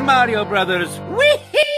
Mario Brothers. Whee!